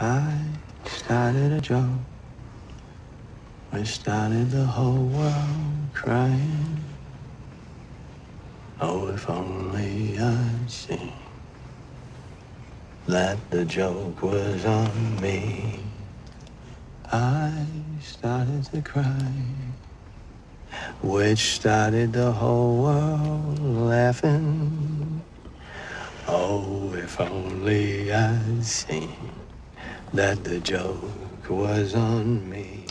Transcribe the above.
I started a joke. I started the whole world crying. Oh, if only I'd seen that the joke was on me. I started to cry, which started the whole world laughing. Oh, if only I'd seen that the joke was on me.